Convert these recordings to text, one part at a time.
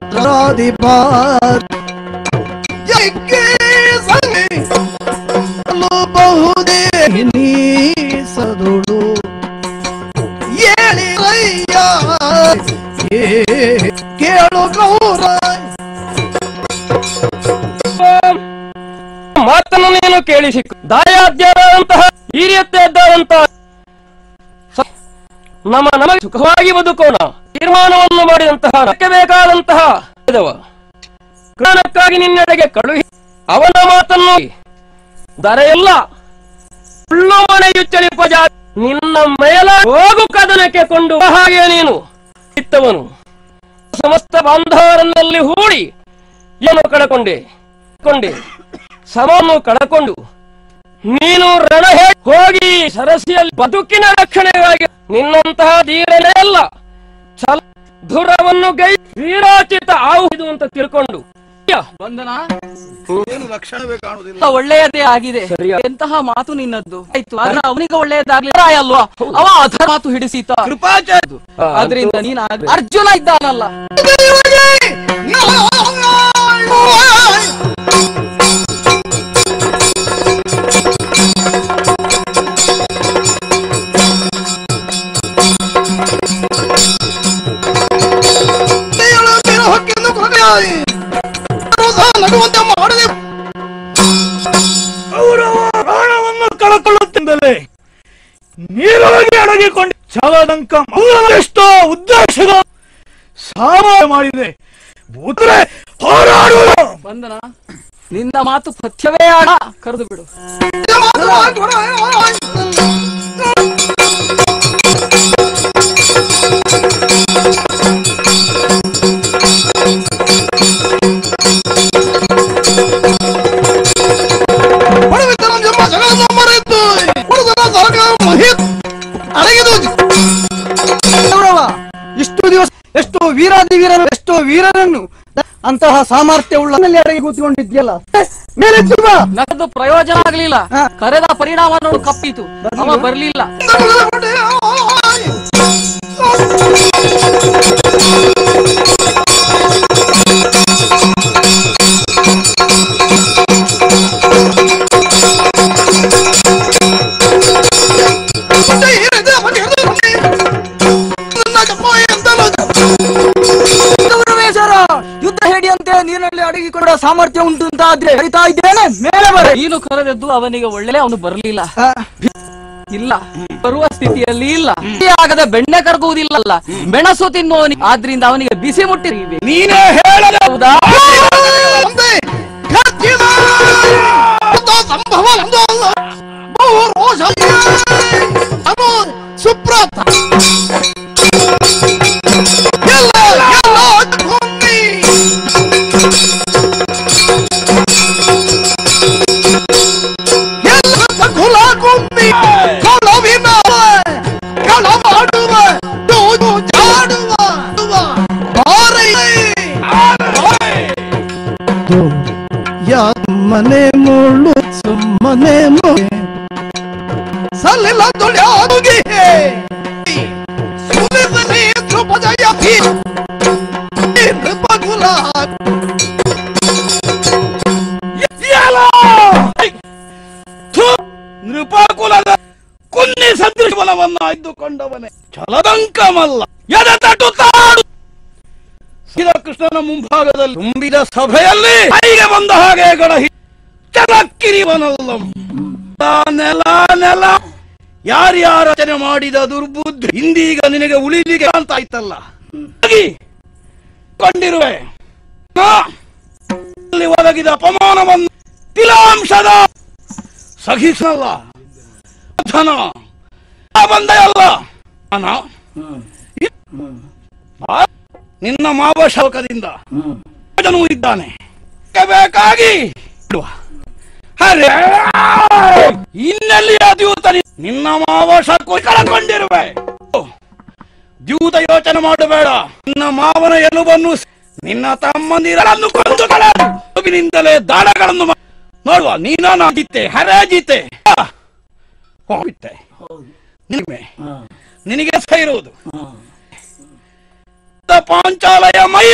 పుత్రాధిపార్ బహుదేహిని సదుడు ఏళిరయ్యా కేళు గౌరా ಮಾತನ್ನು ನೀನು ಕೇಳಿಸಿಕು ದಾಯಾದ್ಯರಾದಂತಹ ಹಿರಿಯತ್ತೆದ್ದಾದಂತಹ ಸ- ನಮ್ಮ ನಮಗೆ ಸುಖವಾಗಿ ಬದುಕೋಣ ತೀರ್ಮಾನವನ್ನು ಮಾಡಿದಂತಹ ಬೇಕಾದಂತಹ. ಕಾರಣಕ್ಕಾಗಿ ನಿನ್ನೆಡೆಗೆ ಕಳುಹಿ ಅವನ ಮಾತನ್ನು ದರೆಯಲ್ಲ ಸುಳ್ಳು ಮನೆಯು ಚಳಿಪ ನಿನ್ನ ಮೇಲ ಹೋಗು ಕದನಕ್ಕೆ ಕೊಂಡು ಹಾಗೆ ನೀನು ಇತ್ತವನು ಸಮಸ್ತ ಬಾಂಧವರನ್ನಲ್ಲಿ ಹೂಡಿ ಏನು ಕಳಕೊಂಡೆ. ಕೊಂಡೆ. ಸಮವನ್ನು ಕಳಕೊಂಡು ನೀನು ರಣಹೇ ಹೋಗಿ ಸರಸಿಯಲ್ಲಿ ಬದುಕಿನ ರಕ್ಷಣೆಗಾಗಿ ನಿನ್ನಂತಹ ಧೀರನೇ ಅಲ್ಲ. ಛಲ ಧುರವನ್ನು ಗೈ ವೀರಾಚಿತ ಆಹುದು ಅಂತ ತಿಳ್ಕೊಂಡು. ಯ, ಬಂದನ ಏನು ಲಕ್ಷಣವೇ ಕಾಣುವುದಿಲ್ಲ. ಒಳ್ಳೆಯದೇ ಆಗಿದೆ. ಎಂತಹ ಮಾತು ನಿನ್ನದ್ದು? ಆಯ್ತು ಆದ್ರೆ ಅವನಿಗೆ ಒಳ್ಳೆಯದಾಗ್ಲಿಲ್ಲ ಅಲ್ವಾ? ಅವ ಅಧರ ಮಾತು ಹಿಡಿಸಿತ ಕೃಪಾಚಾರ್ಯ ಆ, ಆದ್ರಿಂದ ನೀನ ಅರ್ಜುನ ಇದ್ದಾನಲ್ಲ. ಕಳಕೊಳ್ಳುತ್ತಿಂದಲೇ ನೀರೊಳಗೆ ಅಡಗಿಕೊಂಡು ಚಾಲದಂಕ ಎಷ್ಟೋ ಉದ್ದೇಶದ ಸಾಮಾನ್ಯ ಮಾಡಿದೆ ಭೂತರೆ ಹೋರಾಡುವ ಬಂದನ ನಿನ್ನ ಮಾತು ಪಥ್ಯವೇ ಆಡ ಕರೆದು ಬಿಡು ಅಡಗಿದು ಇಷ್ಟು ದಿವಸ ಎಷ್ಟೋ ವೀರಾದಿ ವೀರರು ಎಷ್ಟೋ ವೀರರನ್ನು ಅಂತಹ ಸಾಮರ್ಥ್ಯ ಉಳ್ಳ ಅಡಗಿ ಕೂತ್ಕೊಂಡಿದ್ಯಲ್ಲ ಮೇಲೆ ನನ್ನದು ಪ್ರಯೋಜನ ಆಗ್ಲಿಲ್ಲ. ಕರೆದ ಪರಿಣಾಮ ನೋಡು ಕಪ್ಪಿತು. ಅವ ಬರ್ಲಿಲ್ಲ. ಅಡಗಿಕೊಂಡ ಸಾಮರ್ಥ್ಯ ಉಂಟು ಅಂತ ಆದ್ರೆ ಕರಿತಾ ಇದ್ದೇನೆ ಮೇಲೆ ಬರ ನೀನು ಕರೆದದ್ದು ಅವನಿಗೆ ಒಳ್ಳೆ ಅವನು ಬರಲಿಲ್ಲ. ಇಲ್ಲ. ಬರುವ ಸ್ಥಿತಿಯಲ್ಲಿ ಇಲ್ಲ. ಆಗದ ಬೆಣ್ಣೆ ಕರಗುವುದಿಲ್ಲ ಮೆಣಸು ತಿನ್ನುವನಿ ಆದ್ರಿಂದ ಅವನಿಗೆ ಬಿಸಿ ಮುಟ್ಟಿ ನೀನೇ ಹೇಳಬಹುದಾ ಹೌದಾ? ಸಂಭವ ಸುಪ್ರತ ಮನೆ ಮುಳ್ಳು ಸುಮ್ಮನೆ ಸಲ್ಲಿಲ್ಲ ದುಡಿಯೋಗಿ ಸುಲಿಸಲಿ ಧ್ರುಪಜಯ ನೃಪಕುಲ ನೃಪಕುಲದ ಕುನ್ನಿ ಸದೃಶ ಬಲವನ್ನ ಆಯ್ದುಕೊಂಡವನೇ ಛಲದಂಕಮಲ್ಲ ಎದೆ ತಟ್ಟುತ್ತಾಡು ಶ್ರೀಕೃಷ್ಣನ ಮುಂಭಾಗದಲ್ಲಿ ತುಂಬಿದ ಸಭೆಯಲ್ಲಿ ಕೈಗೆ ಬಂದ ಹಾಗೆ ಗಣಹಿ ಚಲಕ್ಕಿರಿವನಲ್ಲ ನೆಲ ನೆಲ ಯಾರ್ಯಾರ ರಚನೆ ಮಾಡಿದ ದುರ್ಬುದ್ಧಿ ಇಂದೀಗ ನಿನಗೆ ಉಳಿಲಿಕ್ಕೆ ಅಂತ ಆಯ್ತಲ್ಲ. ಕಂಡಿರುವೆ. ಒದಗಿದ ಅಪಮಾನವನ್ನು ತಿಲಾಂಶದ ಸಹಿಸಲ್ಲ. ಧನ ಆ ಬಂದೆ ಅಲ್ಲ ನಿನ್ನ ಮಾವ ಶೌಕದಿಂದ ರಾಜನೂ ಇದ್ದಾನೆ. ಬೇಕಾಗಿ. ಅರೆ ಇನ್ನೆಲ್ಲಿ ನಿನ್ನ ಮಾವ ಶಕು ಕಳೆದುಕೊಂಡಿರುವೆ. ದ್ಯೂತ ಯೋಚನೆ ಮಾಡಬೇಡ. ನಿನ್ನ ಮಾವನ ಎಲುಬನ್ನು ನಿನ್ನ ತಮ್ಮಂದಿರನ್ನು ಕೊಂದು ಕಳ ಅವಿನಿಂದಲೇ ದಾಳಗಳನ್ನು ನೋಡುವ ನೀನ ಜಿತ್ತೆ ಹರೇ ಜಿತೆ ನಿನಗೆ ನಿನಗೆ ಸಹ ಇರುವುದು. ಪಾಂಚಾಲಯ ಮೈ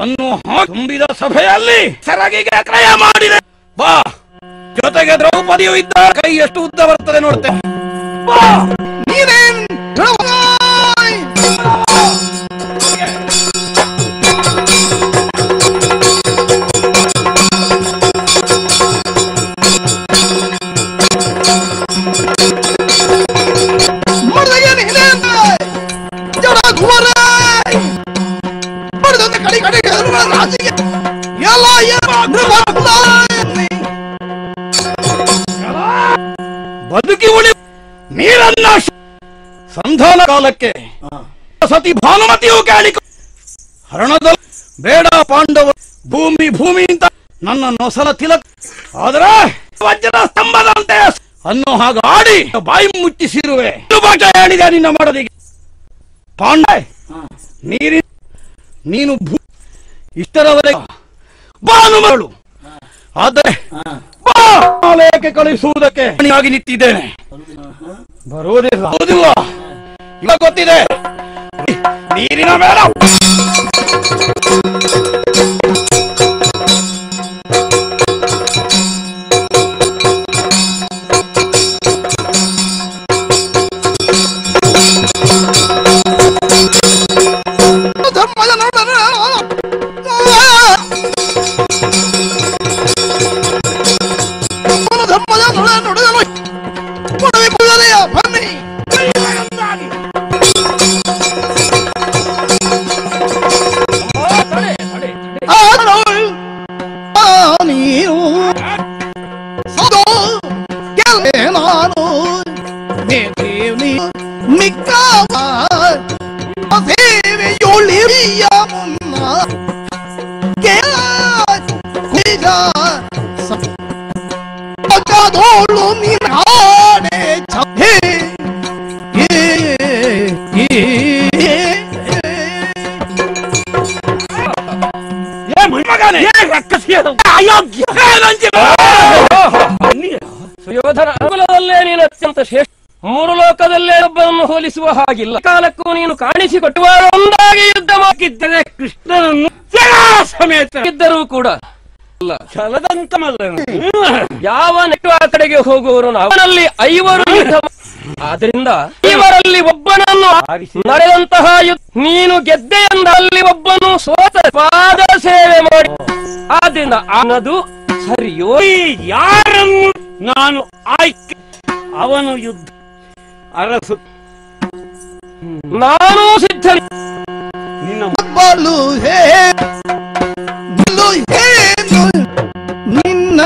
ಅನ್ನು ತುಂಬಿದ ಸಭೆಯಲ್ಲಿ ಸೆರಗಿಗೆ ಕ್ರಯ ಮಾಡಿದೆ. ಬಾ. ಜೊತೆಗೆ ದ್ರೌಪದಿಯು ಇದ್ದ ಕೈ ಎಷ್ಟು ಉದ್ದ ಬರ್ತದೆ ನೋಡ್ತೆ ಬಾ. ನೀನೇನ್ ಸಂಧಾನ ಕಾಲಕ್ಕೆ ಸತಿ ಭಾನುಮತಿಯು ಕೇಳಿಕ ಹರಣದಲ್ಲಿ ಬೇಡ ಪಾಂಡವ ಭೂಮಿ ಭೂಮಿ ಅಂತ ನನ್ನ ನೊಸಲ ತಿಲಕ್ ಆದರೆ ವಜ್ರ ಸ್ತಂಭದಂತೆ ಅನ್ನೋ ಹಾಗೆ ಆಡಿ ಬಾಯಿ ಮುಚ್ಚಿಸಿರುವೆ. ಹೇಳಿದೆ ನಿನ್ನ ಮಾಡೋದಿಗೆ. ಪಾಂಡೆ ನೀರಿ ನೀನು ಭೂ ಇಷ್ಟರವರೆಗೆ ಭಾನುಮಗಳು ಆದರೆ ಬಾಲಯಕ್ಕೆ ಕಳುಹಿಸುವುದಕ್ಕೆ ಕಳಿಸುವುದಕ್ಕೆ ಆಗಿ ನಿಂತಿದ್ದೇನೆ. ಬರುವುದಿಲ್ಲ ಹೌದಿಲ್ಲ ಇವಾಗ ಗೊತ್ತಿದೆ ನೀರಿನ ಮೇಲೆ ಅಯೋಗ್ಯ ಸುಯೋಧನ ನೀನು ಅತ್ಯಂತ ಶ್ರೇಷ್ಠ. ಮೂರು ಲೋಕದಲ್ಲೇ ಒಬ್ಬನನ್ನು ಹೋಲಿಸುವ ಹಾಗಿಲ್ಲ. ಕಾಲಕ್ಕೂ ನೀನು ಕಾಣಿಸಿಕೊಟ್ಟುವ ಒಂದಾಗಿ ಯುದ್ಧ ಮಾಡಿದ್ದರೆ ಕೃಷ್ಣನನ್ನು ಸಮೇತ ಇದ್ದರೂ ಕೂಡ ಯಾವ ನೆಟ್ಟು ಆ ಕಡೆಗೆ ಹೋಗುವರು ಅವನಲ್ಲಿ ಐವರು ಆದ್ರಿಂದ ಇವರಲ್ಲಿ ಒಬ್ಬನನ್ನು ನಡೆದಂತಹ ನೀನು ಗೆದ್ದೆ ಎಂದ ಅಲ್ಲಿ ಒಬ್ಬನು ಸೋತ ಪಾದ ಆದ್ರಿಂದ ಅನ್ನದು ಸರಿಯೋ? ಯಾರನ್ನು ನಾನು ಆಯ್ಕೆ ಅವನು ಯುದ್ಧ ಅರಸು. ನಾನು ಸಿದ್ಧ ನಿನ್ನ ಬಲು ಹೇ ಬಲು ಹೇ ನಿನ್ನ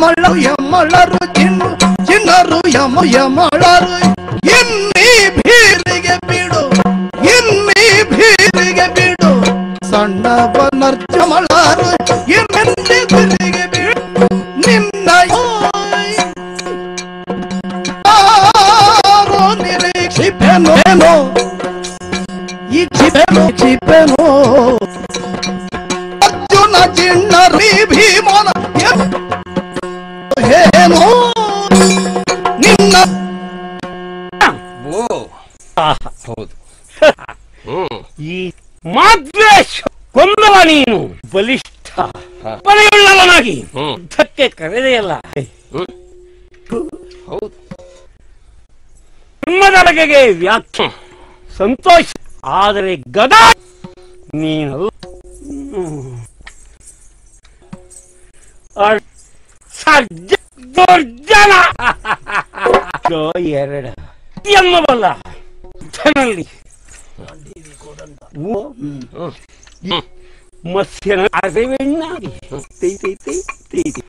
எமளவு எமளரு சின்னரு எம எமளரு இன்னி ಈ ಮಾದ್ವೇಷ ಕೊಂದವ ನೀನು. ಬಲಿಷ್ಠ. ಬಲೆಯುಳ್ಳವನಾಗಿ. ಯುದ್ಧಕ್ಕೆ ಕರೆದೆಯಲ್ಲ. ಹೌದು. ಧರ್ಮದ ಬಗೆಗೆ ವ್ಯಾಖ್ಯೆ. ಸಂತೋಷ. ಆದರೆ ಗದಾ ನೀನು ಅರ್- ಸರ್ಜ ದುರ್ಜನ. ಇದು ಎರಡು. ಎನ್ನುವಲ್ಲ. ಧನಲ್ಲಿ ಮತ್ಸ್ಯನ ಅರಿವೆಣ್ಣಾಗಿ ತೈ ತೈ ತೈ ತೈ ತೈ.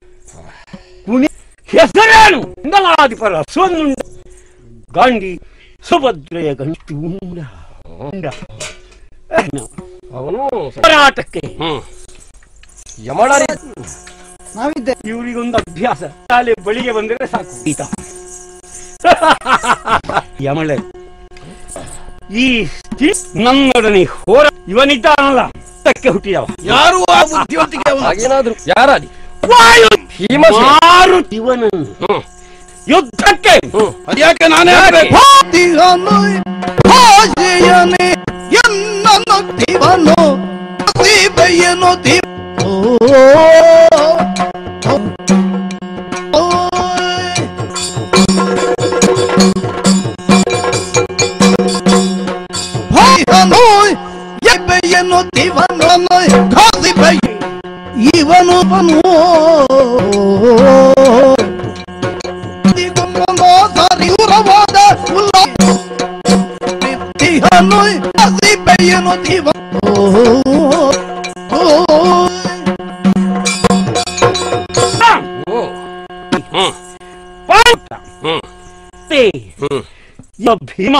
ಪುಣ್ಯ ಹೆಸರೇನು ಇಂದಲಾಧಿಪರ ಸೊನ್ನುಂಡ ಗಾಂಡಿ ಸುಭದ್ರೆಯ ಗಂಟು ಉಂಡ ಉಂಡ ಅವನು ಹೋರಾಟಕ್ಕೆ ಯಮಳರಿ ನಾವಿದ್ದೆ ಇವರಿಗೊಂದು ಅಭ್ಯಾಸ ಶಾಲೆ ಬಳಿಗೆ ಬಂದರೆ ಸಾಕು ಈತ ಯಮಳೆ ಈ ನನ್ನೊಡನೆ ಹೋರ ಇವನಿದ್ದಾನಲ್ಲ ತಕ್ಕೆ ಹುಟ್ಟಿದವ. ಯಾರು ಆ ಬುದ್ಧಿವಂತಿಕೆ ಅವನು? ಹಾಗೇನಾದ್ರು ಯಾರಾದಿ? ವಾಯು ಭೀಮಸೇನ ಮಾರು ಇವನನ್ನು ಹ್ಮ್. ಯುದ್ಧಕ್ಕೆ ಅದ್ಯಾಕೆ ನಾನೇ ಆಗ್ಬೇಕು? ದಿಗನು ಭಾಷೆಯನೆ ಎನ್ನನು ದಿವನು ಭಯನೋ ದಿವ ಭಾಷನು ಯ ಭೀಮ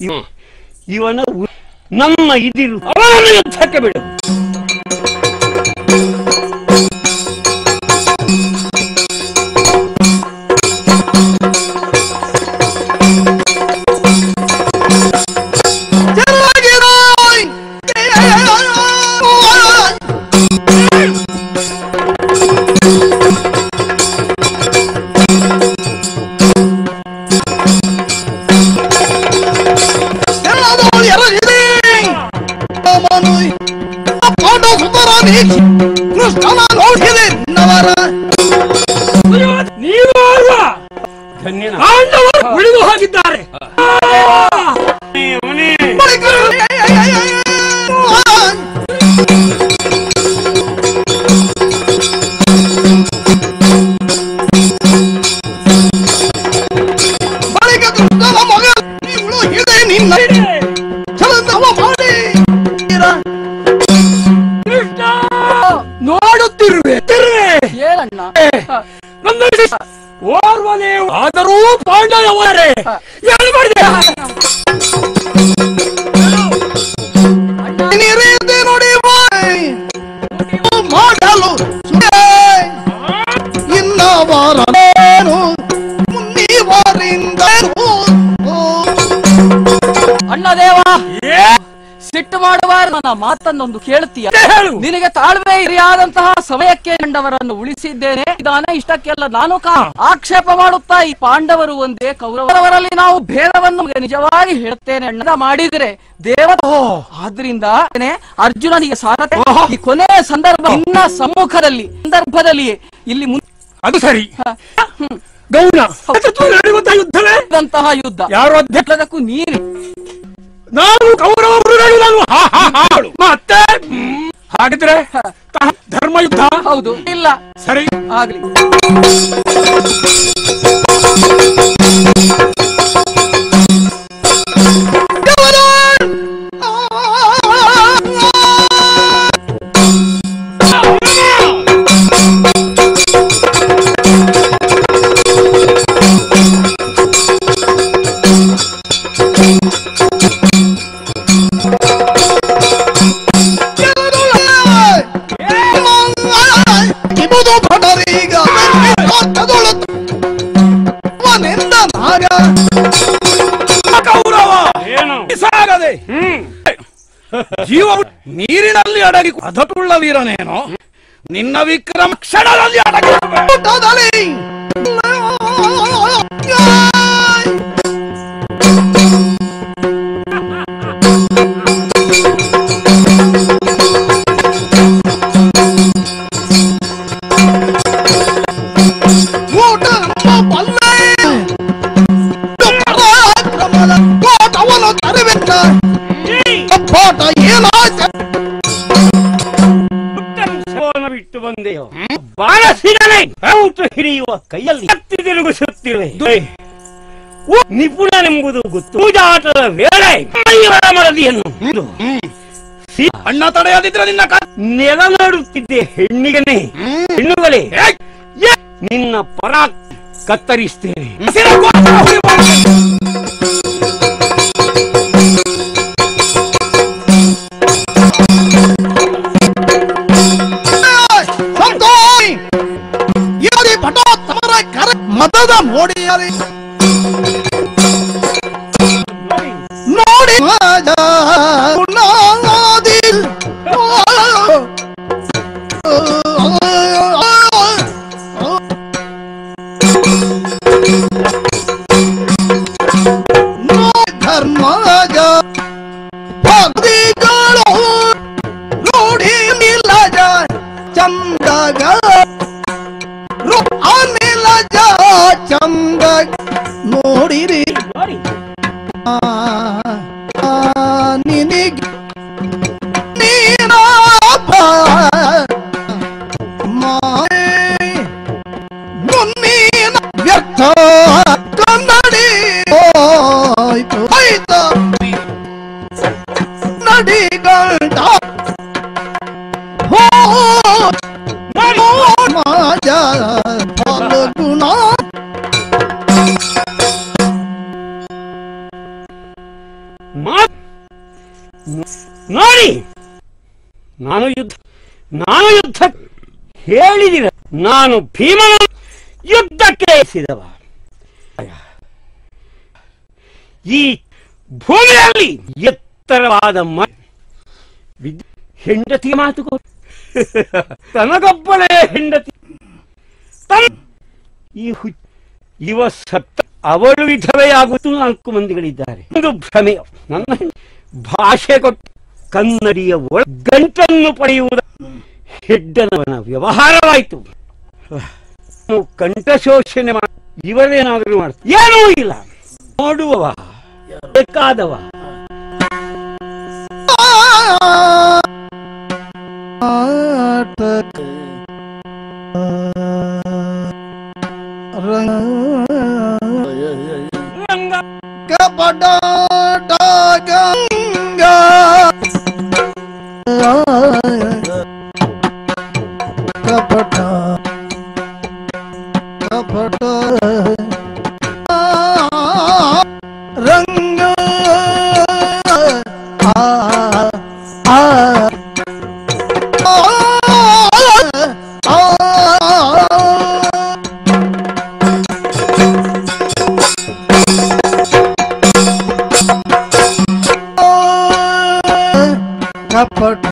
ಹ್ಮ್. ಇವನ ನಮ್ಮ ಇದಿರು ಅವನನ್ನು ಯುದ್ಧಕ್ಕೆ ಬಿಡು ಪಾಂಡವರೇ ಮಾತನ್ನೊಂದು ಕೇಳ್ತೀಯ ನಿನಗೆ ತಾಳ್ಮೆ ಇರಿಯಾದಂತಹ ಸಮಯಕ್ಕೆ ಕಂಡವರನ್ನು ಉಳಿಸಿದ್ದೇನೆ. ಇದಾನ ಇಷ್ಟಕ್ಕೆಲ್ಲ ನಾನು ಕಾ ಆಕ್ಷೇಪ ಮಾಡುತ್ತಾ ಈ ಪಾಂಡವರು ಒಂದೇ ಕೌರವರಲ್ಲಿ ನಾವು ಭೇದವನ್ನು ನಿಜವಾಗಿ ಹೇಳುತ್ತೇನೆ ಅಣ್ಣ ಮಾಡಿದ್ರೆ ದೇವ ಆದ್ರಿಂದ ಅರ್ಜುನನಿಗೆ ಸಾರತೆ. ಈ ಕೊನೆಯ ಸಂದರ್ಭ ಇನ್ನ ಸಮ್ಮುಖದಲ್ಲಿ ಸಂದರ್ಭದಲ್ಲಿ ಇಲ್ಲಿ ಅದು ಸರಿ. ಗೌಣ ಯುದ್ಧವೇ ಯುದ್ಧ. ಯಾರು ಅಧ್ಯಕ್ಷದಕ್ಕೂ ನೀನು ನಾವು ಕೌರವರು ನಾನು ಮತ್ತೆ ಹ್ಮ್. ಹಾಗಿದ್ರೆ ತ- ಧರ್ಮ ಯುದ್ಧ ಹೌದು. ಇಲ್ಲ. ಸರಿ. ಆಗ್ಲಿ. ಜೀವ ನೀರಿನಲ್ಲಿ ಅಡಗಿ ಅದಟುಳ್ಳ ವೀರನೇನೋ ನಿನ್ನ ವಿಕ್ರಮ ಕ್ಷಣದಲ್ಲಿ ಅಡಗಿ ಬಾಣಸಿಗನೆ ಔಟು ಹಿಡಿಯುವ ಕೈಯಲ್ಲಿ ಕತ್ತಿ ತಿರುಗಿಸುತ್ತಿವೆ. ನಿಪುಣನೆಂಬುದು ಗೊತ್ತು. ಪೂಜಾಟದ ವೇಳೆ ಇವರ ಮರದಿಯನ್ನು ಅಣ್ಣ ತಡೆಯದಿದ್ರೆ ನಿನ್ನ ನೆಲನಾಡುತ್ತಿದ್ದೆ ನೆಲ ನಡುತ್ತಿದ್ದೆ ಹೆಣ್ಣಿಗನೆ. ಹೆಣ್ಣುಗಳೇ ನಿನ್ನ ಪರ ಕತ್ತರಿಸ್ತೇನೆ மததான் மோடியாரையும் ನಾನು ಯುದ್ಧ ಹೇಳಿದಿರ. ನಾನು ಭೀಮನ ಯುದ್ಧಕ್ಕೆ ಎಸಿದವ. ಈ ಭೂಮಿಯಲ್ಲಿ ಎತ್ತರವಾದ ಮ ಹೆಂಡತಿ ಮಾತು ಕೊಟ್ಟು ತನಗೊಬ್ಬಳೇ ಹೆಂಡತಿ. ಈ ಇವ ಸತ್ತ ಅವಳು ವಿಧವೆಯಾಗುತ್ತು ನಾಲ್ಕು ಮಂದಿಗಳಿದ್ದಾರೆ. ಒಂದು ಭ್ರಮೆ ನನ್ನ ಭಾಷೆ ಕೊಟ್ಟು ಕನ್ನಡಿಯ ಒಳ ಗಂಟನ್ನು ಪಡೆಯುವುದ ಹೆಡ್ಡನವನ ವ್ಯವಹಾರವಾಯಿತು. ಕಂಠ ಶೋಷಣೆ ಮಾಡ ಇವರೇನಾದರೂ ಮಾಡ್ತಾರೆ ಏನೂ ಇಲ್ಲ. ನೋಡುವವ ಬೇಕಾದವ. ರಂಗ ರಂಗ பட்